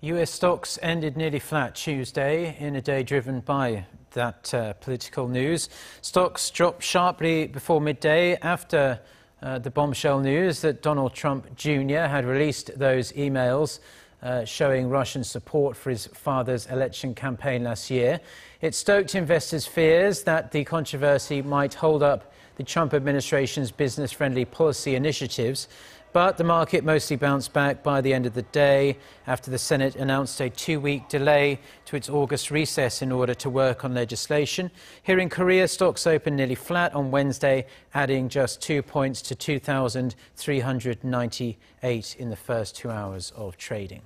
US stocks ended nearly flat Tuesday in a day driven by that uh, political news. Stocks dropped sharply before midday after uh, the bombshell news that Donald Trump Jr. had released those emails uh, showing Russian support for his father's election campaign last year. It stoked investors' fears that the controversy might hold up the Trump administration's business friendly policy initiatives but the market mostly bounced back by the end of the day after the Senate announced a two week delay to its August recess in order to work on legislation. Here in Korea, stocks opened nearly flat on Wednesday, adding just two points to 2,398 in the first two hours of trading.